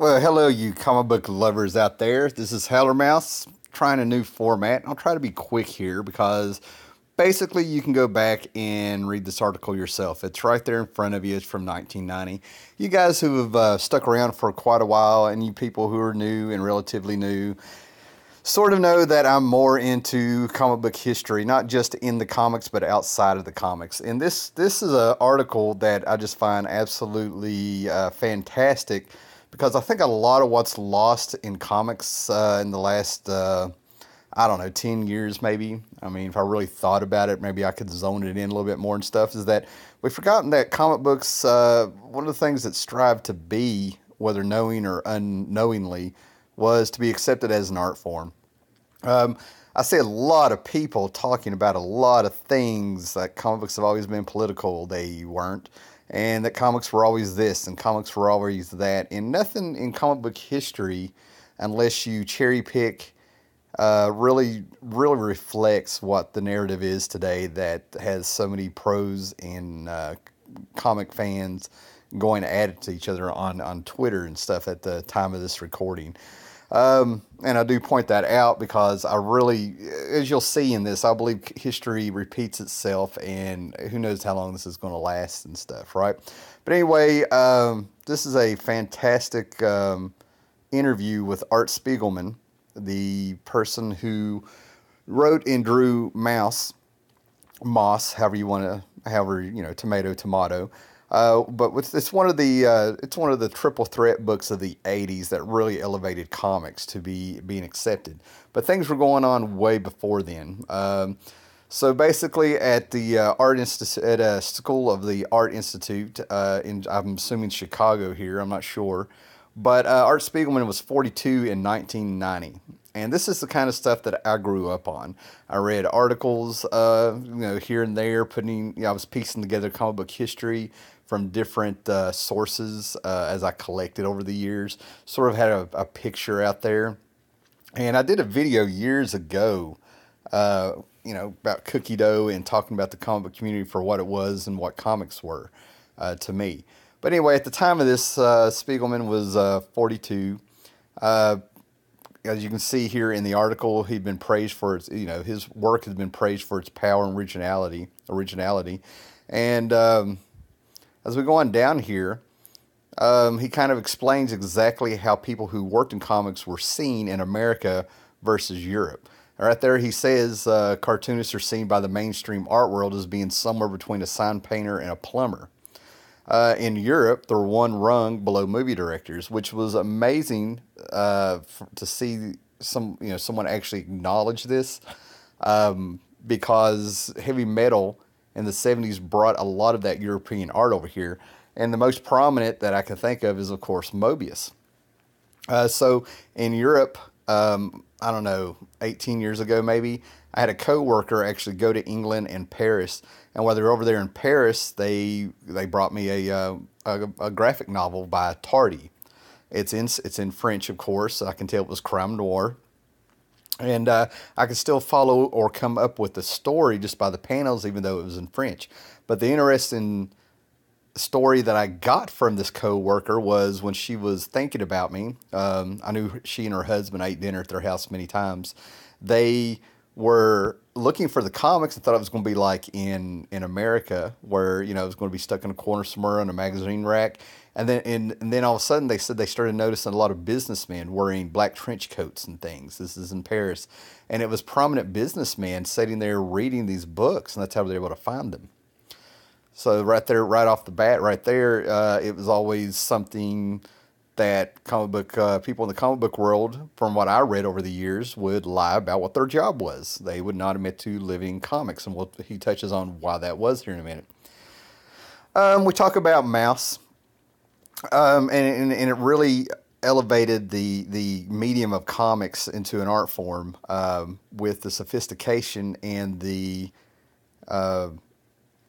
Well, hello, you comic book lovers out there. This is Howlermouse trying a new format. I'll try to be quick here because basically you can go back and read this article yourself. It's right there in front of you. It's from 1990. You guys who have uh, stuck around for quite a while and you people who are new and relatively new sort of know that I'm more into comic book history, not just in the comics but outside of the comics. And this this is an article that I just find absolutely uh, fantastic because I think a lot of what's lost in comics uh, in the last, uh, I don't know, 10 years maybe. I mean, if I really thought about it, maybe I could zone it in a little bit more and stuff, is that we've forgotten that comic books, uh, one of the things that strive to be, whether knowing or unknowingly, was to be accepted as an art form. Um, I see a lot of people talking about a lot of things that comic books have always been political. They weren't and that comics were always this and comics were always that. And nothing in comic book history, unless you cherry pick, uh, really, really reflects what the narrative is today that has so many pros and uh, comic fans going at it to each other on, on Twitter and stuff at the time of this recording. Um, and I do point that out because I really, as you'll see in this, I believe history repeats itself, and who knows how long this is going to last and stuff, right? But anyway, um, this is a fantastic um, interview with Art Spiegelman, the person who wrote and drew Maus, Moss, however you want to, however you know, tomato, tomato. Uh, but it's one of the uh, it's one of the triple threat books of the '80s that really elevated comics to be being accepted. But things were going on way before then. Um, so basically, at the uh, art Institute, at a school of the Art Institute uh, in I'm assuming Chicago here. I'm not sure, but uh, Art Spiegelman was 42 in 1990. And this is the kind of stuff that I grew up on. I read articles, uh, you know, here and there, putting, you know, I was piecing together comic book history, from different uh, sources uh, as I collected over the years. Sort of had a, a, picture out there. And I did a video years ago, uh, you know, about cookie dough and talking about the comic book community for what it was and what comics were uh, to me. But anyway, at the time of this, uh, Spiegelman was uh, 42. as you can see here in the article, he'd been praised for its, you know, his work has been praised for its power and originality, originality, and um, as we go on down here, um, he kind of explains exactly how people who worked in comics were seen in America versus Europe. Right there, he says uh, cartoonists are seen by the mainstream art world as being somewhere between a sign painter and a plumber. Uh, in Europe, they're one rung below movie directors, which was amazing uh, to see some you know someone actually acknowledge this um, because heavy metal in the 70s brought a lot of that European art over here. And the most prominent that I can think of is, of course, Moebius. Uh, so in Europe, um, I don't know, 18 years ago maybe, I had a coworker actually go to England and Paris. And while they were over there in Paris, they they brought me a, uh, a, a, graphic novel by Tardi. It's in, it's in French, of course. I can tell it was crime noir and uh, I could still follow or come up with the story just by the panels, even though it was in French. But the interesting story that I got from this coworker was when she was thinking about me. Um, I knew she and her husband ate dinner at their house many times. They were looking for the comics and thought it was going to be like in in America, where you know it was going to be stuck in a corner somewhere on a magazine rack. And then and, and then all of a sudden they said they started noticing a lot of businessmen wearing black trench coats and things. This is in Paris, and it was prominent businessmen sitting there reading these books, and that's how they were able to find them. So right there, right off the bat, right there, uh, it was always something that comic book uh, people in the comic book world, from what I read over the years, would lie about what their job was. They would not admit to living comics, and we'll, he touches on why that was here in a minute. Um, we talk about Maus, um, and, and, and, it really elevated the the medium of comics into an art form um, with the sophistication and the uh,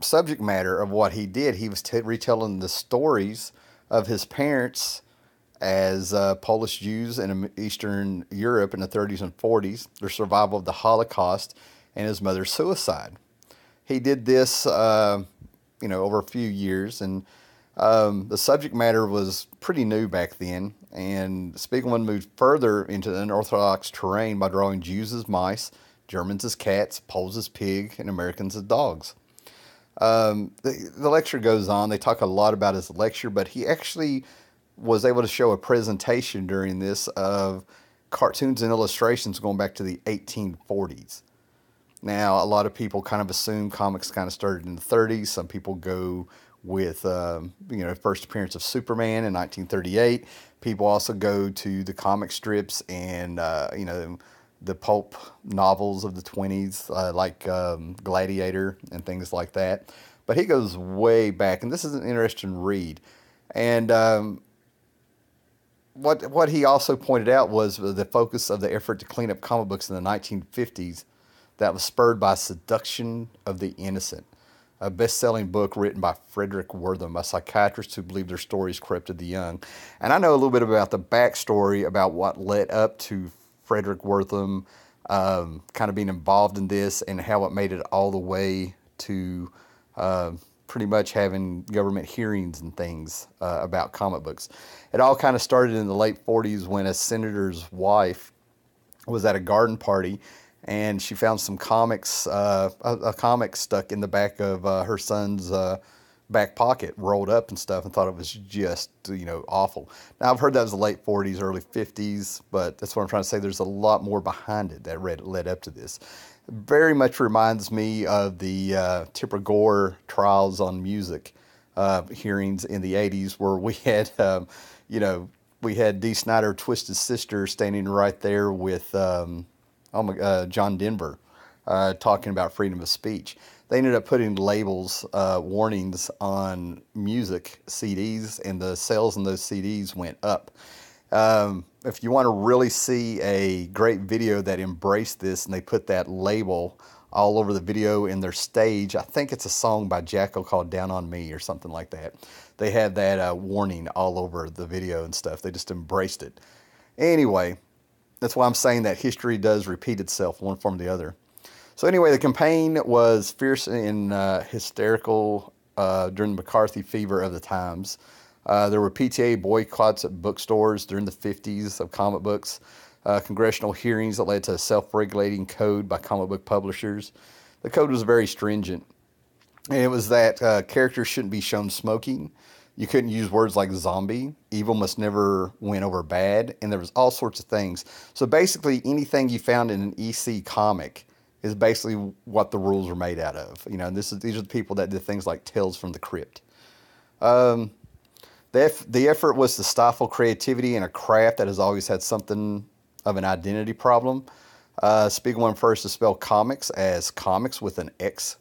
subject matter of what he did. He was t- retelling the stories of his parents as uh, Polish Jews in Eastern Europe in the 30s and 40s, their survival of the Holocaust, and his mother's suicide. He did this, uh, you know, over a few years, and Um, the subject matter was pretty new back then, and Spiegelman moved further into the unorthodox terrain by drawing Jews as mice, Germans as cats, Poles as pig, and Americans as dogs. Um, the, the lecture goes on. They talk a lot about his lecture, but he actually was able to show a presentation during this of cartoons and illustrations going back to the 1840s. Now, a lot of people kind of assume comics kind of started in the 30s. Some people go with, um, you know, first appearance of Superman in 1938. People also go to the comic strips and, uh, you know, the pulp novels of the 20s, uh, like um, Gladiator and things like that. But he goes way back, and this is an interesting read. And um, what what he also pointed out was the focus of the effort to clean up comic books in the 1950s that was spurred by Seduction of the Innocent, a best-selling book written by Fredric Wertham, a psychiatrist who believed their stories corrupted the young. And I know a little bit about the backstory about what led up to Fredric Wertham um, kind of being involved in this and how it made it all the way to uh, pretty much having government hearings and things uh, about comic books. It all kind of started in the late 40s when a senator's wife was at a garden party and she found some comics, uh, a, a, comic stuck in the back of uh, her son's uh, back pocket rolled up and stuff and thought it was just, you know, awful. Now, I've heard that was the late 40s, early 50s, but that's what I'm trying to say. There's a lot more behind it that led up to this. Very much reminds me of the uh, Tipper Gore trials on music uh, hearings in the 80s where we had, um, you know, we had Dee Snider, Twisted Sister, standing right there with um, oh my, uh, John Denver uh, talking about freedom of speech they ended up putting labels, uh, warnings on music CDs, and the sales in those CDs went up. Um, if you want to really see a great video that embraced this and they put that label all over the video in their stage, I think it's a song by Jackyl called Down on Me or something like that. They had that uh, warning all over the video and stuff. They just embraced it. Anyway, that's why I'm saying that history does repeat itself one form or the other. So anyway, the campaign was fierce and uh, hysterical uh, during the McCarthy fever of the times. Uh, there were PTA boycotts at bookstores during the 50s of comic books, uh, congressional hearings that led to a self-regulating code by comic book publishers. The code was very stringent. It was that uh, characters shouldn't be shown smoking. You couldn't use words like zombie. Evil must never win over bad. And there was all sorts of things. So basically, anything you found in an EC comic is basically what the rules are made out of. You know, and this is these are the people that did things like Tales from the Crypt. Um, the, the effort was to stifle creativity in a craft that has always had something of an identity problem. Uh, Spiegelman first to spell comics as comics with an X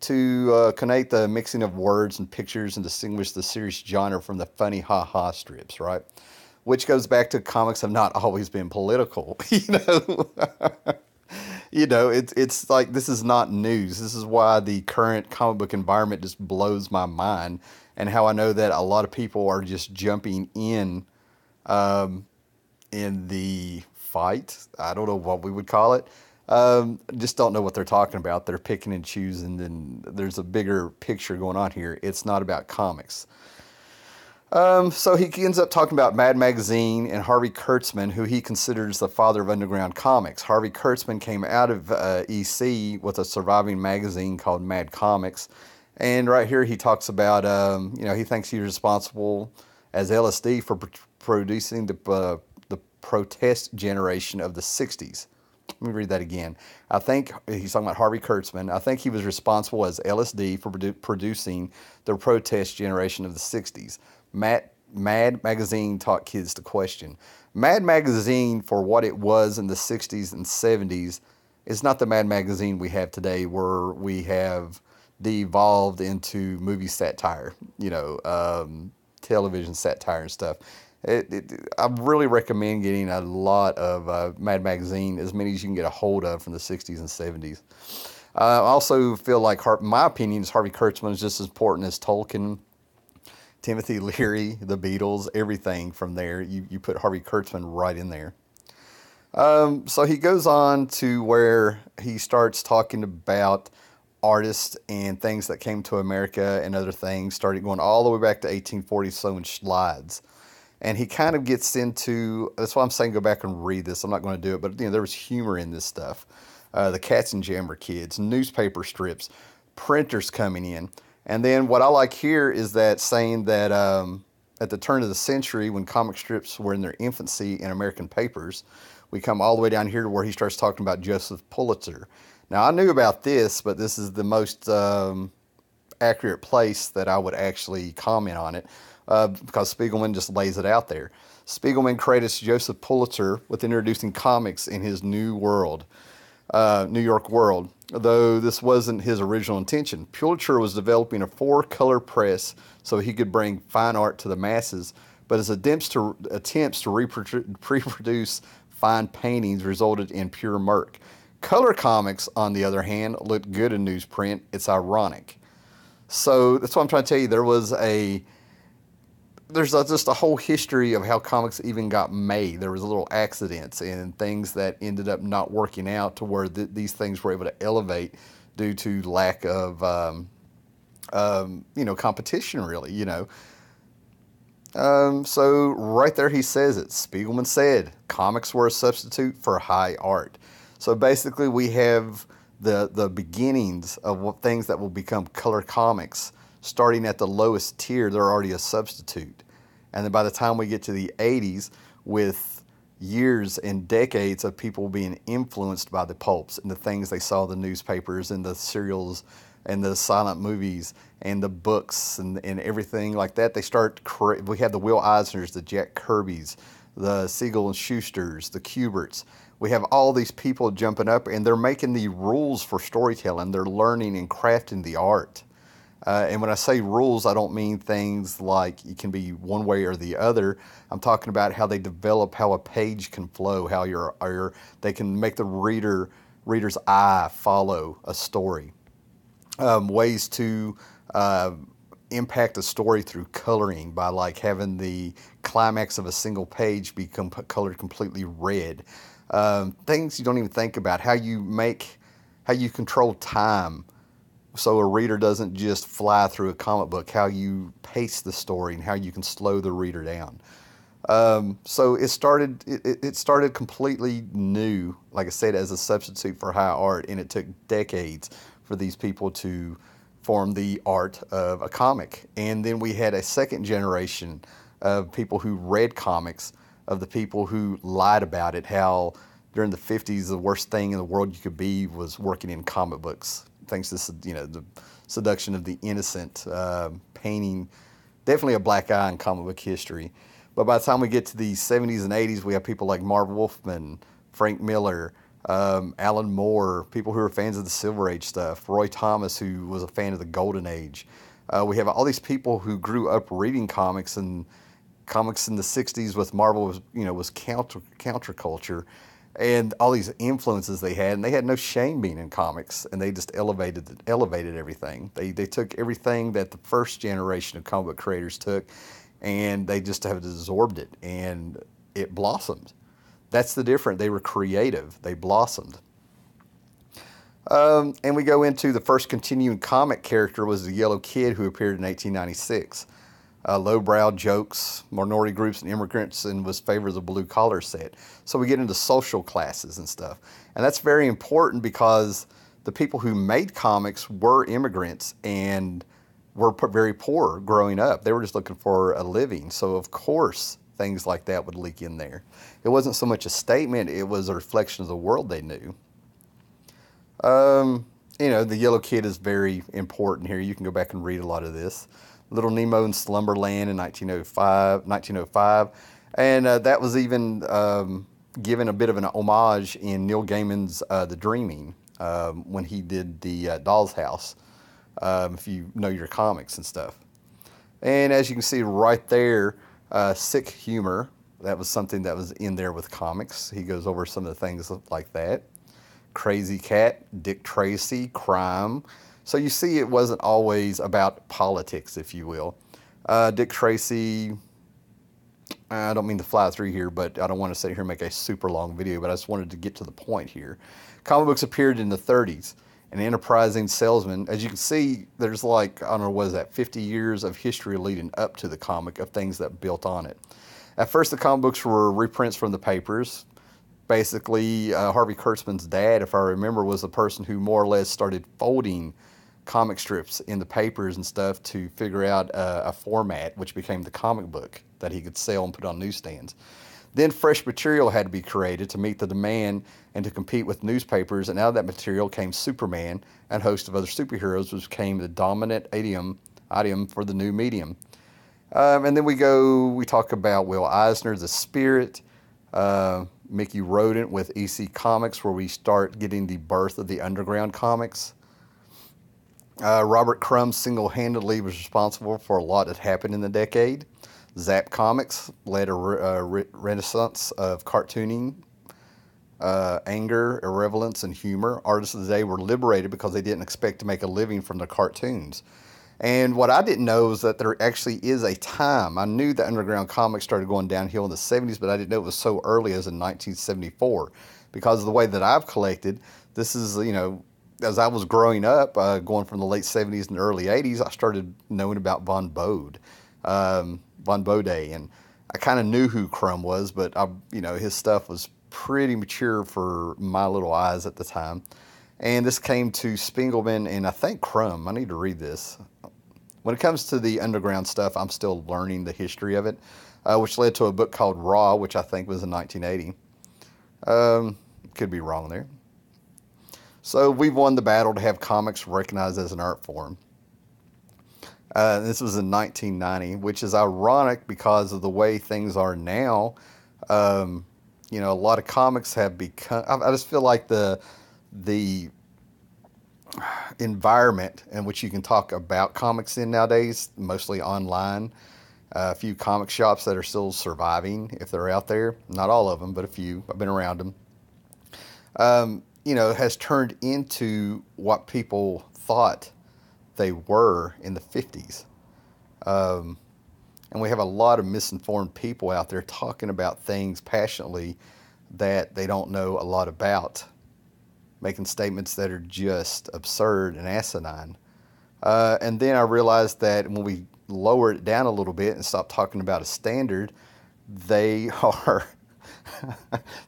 to uh, connote the mixing of words and pictures and distinguish the serious genre from the funny ha-ha strips, right? Which goes back to comics have not always been political, you know. you know, it's it's like this is not news. This is why the current comic book environment just blows my mind, and how I know that a lot of people are just jumping in, um, in the fight. I don't know what we would call it. Um, just don't know what they're talking about. They're picking and choosing, and there's a bigger picture going on here. It's not about comics. Um, so he ends up talking about Mad Magazine and Harvey Kurtzman, who he considers the father of underground comics. Harvey Kurtzman came out of uh, EC with a surviving magazine called Mad Comics. And right here he talks about, um, you know, he thinks he's responsible as LSD for pr- producing the, uh, the protest generation of the 60s. Let me read that again. I think he's talking about Harvey Kurtzman. I think he was responsible as LSD for produ- producing the protest generation of the 60s. Matt, Mad Magazine taught kids to question. Mad Magazine, for what it was in the 60s and 70s, is not the Mad Magazine we have today, where we have devolved into movie satire, you know, um, television satire and stuff. It, it, I really recommend getting a lot of uh, Mad Magazine, as many as you can get a hold of from the 60s and 70s. Uh, I also feel like, Har- my opinion is Harvey Kurtzman is just as important as Tolkien Timothy Leary, the Beatles, everything from there. You, you put Harvey Kurtzman right in there. Um, so he goes on to where he starts talking about artists and things that came to America and other things, started going all the way back to 1840 sewing slides. And he kind of gets into that's why I'm saying go back and read this. I'm not going to do it, but you know there was humor in this stuff. Uh, the Katzenjammer kids, newspaper strips, printers coming in, and then what I like here is that saying that um, at the turn of the century, when comic strips were in their infancy in American papers, we come all the way down here to where he starts talking about Joseph Pulitzer. Now, I knew about this, but this is the most um, accurate place that I would actually comment on it uh, because Spiegelman just lays it out there. Spiegelman credits Joseph Pulitzer with introducing comics in his new world, uh, New York world, though this wasn't his original intention. Pulitzer was developing a four color press so he could bring fine art to the masses, but his attempts to, attempts to reproduce fine paintings resulted in pure murk. Color comics, on the other hand, looked good in newsprint. It's ironic. So that's what I'm trying to tell you. There was a there's a, just a whole history of how comics even got made. There was a little accidents and things that ended up not working out to where th- these things were able to elevate due to lack of um, um, you know competition. Really, you know. Um, so right there, he says it. Spiegelman said comics were a substitute for high art. So basically, we have the the beginnings of things that will become color comics. Starting at the lowest tier, they're already a substitute, and then by the time we get to the 80s, with years and decades of people being influenced by the pulps and the things they saw the newspapers and the serials and the silent movies and the books and, and everything like that. They start, we have the Will Eisners, the Jack Kirbys, the Siegel and Shusters, the Kuberts, we have all these people jumping up and they're making the rules for storytelling. They're learning and crafting the art. Uh, and when I say rules, I don't mean things like it can be one way or the other. I'm talking about how they develop how a page can flow, how your, your they can make the reader reader's eye follow a story. Um, ways to uh, impact a story through coloring by like having the climax of a single page become colored completely red um, things you don't even think about, how you make, how you control time so a reader doesn't just fly through a comic book, how you pace the story and how you can slow the reader down. Um, so it started, it, it started completely new, like I said, as a substitute for high art, and it took decades for these people to form the art of a comic. And then we had a second generation of people who read comics of the people who lied about it, how during the 50s the worst thing in the world you could be was working in comic books, thanks to you know the seduction of the innocent, uh, painting definitely a black eye in comic book history. But by the time we get to the 70s and 80s, we have people like Marv Wolfman, Frank Miller, um, Alan Moore, people who are fans of the Silver Age stuff, Roy Thomas, who was a fan of the Golden Age. Uh, we have all these people who grew up reading comics and comics in the 60s with Marvel was you know was counter counterculture. And all these influences they had and they had no shame being in comics and they just elevated elevated everything. They they took everything that the first generation of comic book creators took and they just have absorbed it and it blossomed. That's the difference. They were creative. They blossomed. Um, and we go into the first continuing comic character was the yellow kid who appeared in 1896 uh, lowbrow jokes, minority groups, and immigrants, and was favored of the blue collar set. So we get into social classes and stuff. And that's very important because the people who made comics were immigrants and were very poor growing up. They were just looking for a living. So, of course, things like that would leak in there. It wasn't so much a statement, it was a reflection of the world they knew. Um, you know, the Yellow Kid is very important here. You can go back and read a lot of this. Little Nemo in Slumberland in 1905, 1905. And uh, that was even um, given a bit of an homage in Neil Gaiman's uh, The Dreaming um, when he did the uh, Doll's House, um, if you know your comics and stuff. And as you can see right there, uh, sick humor. That was something that was in there with comics. He goes over some of the things like that. Krazy Kat, Dick Tracy, crime, so you see, it wasn't always about politics, if you will. Uh, Dick Tracy, I don't mean to fly through here, but I don't want to sit here and make a super long video, but I just wanted to get to the point here. Comic books appeared in the 30s, an enterprising salesman. As you can see, there's like, I don't know, what is that, 50 years of history leading up to the comic of things that built on it. At first, the comic books were reprints from the papers. Basically, uh, Harvey Kurtzman's dad, if I remember, was the person who more or less started folding comic strips in the papers and stuff to figure out uh, a format, which became the comic book that he could sell and put on newsstands. Then fresh material had to be created to meet the demand and to compete with newspapers, and out of that material came Superman and a host of other superheroes, which became the dominant idiom, idiom for the new medium. Um, and then we go, we talk about Will Eisner, the spirit, uh, Mickey Rodent with EC Comics, where we start getting the birth of the underground comics. Uh, Robert Crumb single handedly was responsible for a lot that happened in the decade. Zap Comics led a re- uh, re- renaissance of cartooning, uh, anger, irrelevance, and humor. Artists of the day were liberated because they didn't expect to make a living from their cartoons. And what I didn't know is that there actually is a time. I knew that underground comics started going downhill in the 70s, but I didn't know it was so early as in 1974. Because of the way that I've collected, this is, you know, as I was growing up, uh, going from the late 70s and early 80s, I started knowing about Vaughn Bode, um, Vaughn Bode, and I kind of knew who Crumb was, but I, you know, his stuff was pretty mature for my little eyes at the time. And this came to Spiegelman and I think Crumb. I need to read this. When it comes to the underground stuff, I'm still learning the history of it, uh, which led to a book called Raw, which I think was in 1980. Um, could be wrong there. So we've won the battle to have comics recognized as an art form. Uh, this was in 1990, which is ironic because of the way things are now. Um, you know, a lot of comics have become. I, I just feel like the the environment in which you can talk about comics in nowadays, mostly online. Uh, a few comic shops that are still surviving, if they're out there. Not all of them, but a few. I've been around them. Um, you know, has turned into what people thought they were in the 50s. Um, and we have a lot of misinformed people out there talking about things passionately that they don't know a lot about, making statements that are just absurd and asinine. Uh, and then I realized that when we lower it down a little bit and stop talking about a standard, they are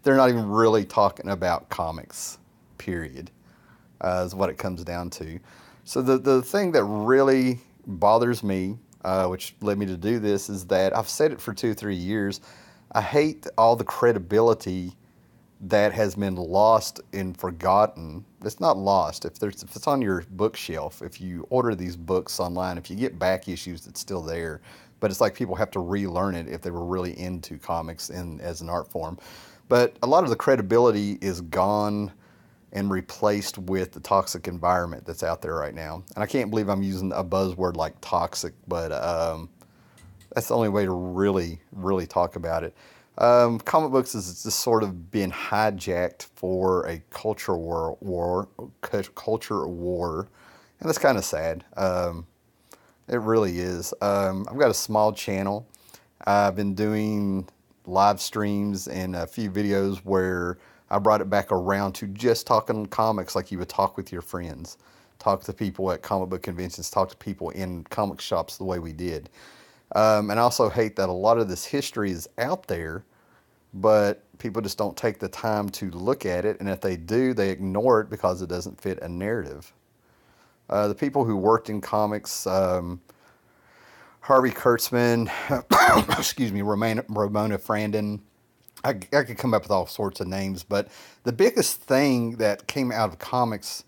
they're not even really talking about comics period, uh, is what it comes down to. So the, the thing that really bothers me, uh, which led me to do this, is that I've said it for two, three years. I hate all the credibility that has been lost and forgotten. It's not lost. If there's if it's on your bookshelf, if you order these books online, if you get back issues, it's still there. But it's like people have to relearn it if they were really into comics in as an art form. But a lot of the credibility is gone and replaced with the toxic environment that's out there right now. And I can't believe I'm using a buzzword like toxic, but um, that's the only way to really, really talk about it. Um, comic books is just sort of been hijacked for a culture war, war culture war, and that's kind of sad. Um, it really is. Um, I've got a small channel. I've been doing live streams and a few videos where I brought it back around to just talking comics like you would talk with your friends, talk to people at comic book conventions, talk to people in comic shops the way we did. Um, and I also hate that a lot of this history is out there, but people just don't take the time to look at it. And if they do, they ignore it because it doesn't fit a narrative. Uh, the people who worked in comics, um, Harvey Kurtzman, excuse me, Ramona, Ramona Fradon, I, I could come up with all sorts of names, but the biggest thing that came out of comics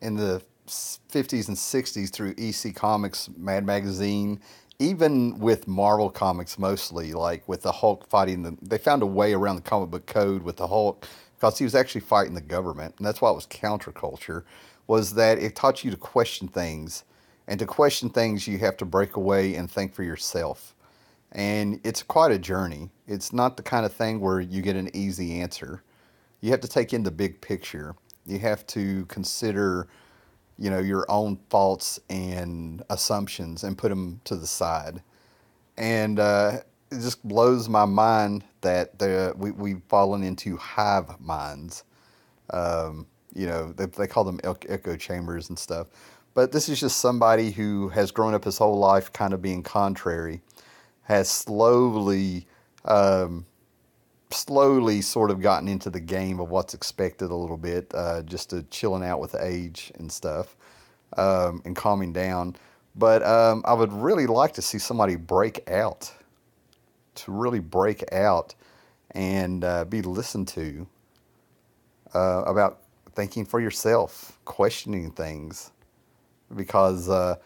in the 50s and 60s through EC Comics, Mad Magazine, even with Marvel Comics mostly, like with the Hulk fighting the, they found a way around the comic book code with the Hulk because he was actually fighting the government, and that's why it was counterculture, was that it taught you to question things, and to question things you have to break away and think for yourself and it's quite a journey. It's not the kind of thing where you get an easy answer. You have to take in the big picture. You have to consider, you know, your own faults and assumptions and put them to the side. And uh, it just blows my mind that the, we, we've fallen into hive minds. Um, you know, they, they call them echo chambers and stuff. But this is just somebody who has grown up his whole life kind of being contrary, has slowly, um, slowly sort of gotten into the game of what's expected a little bit, uh, just to chilling out with age and stuff, um, and calming down. But um, I would really like to see somebody break out, to really break out and uh, be listened to uh, about thinking for yourself, questioning things, because uh,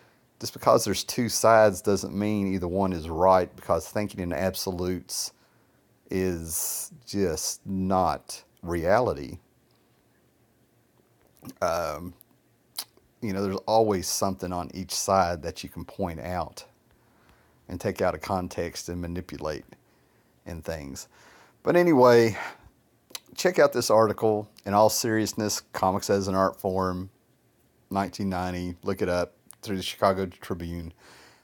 just because there's two sides doesn't mean either one is right. Because thinking in absolutes is just not reality. Um, you know, there's always something on each side that you can point out and take out of context and manipulate in things. But anyway, check out this article. In all seriousness, Comics as an Art Form, 1990. Look it up through the Chicago Tribune.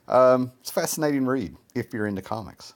Um, it's a fascinating read if you're into comics.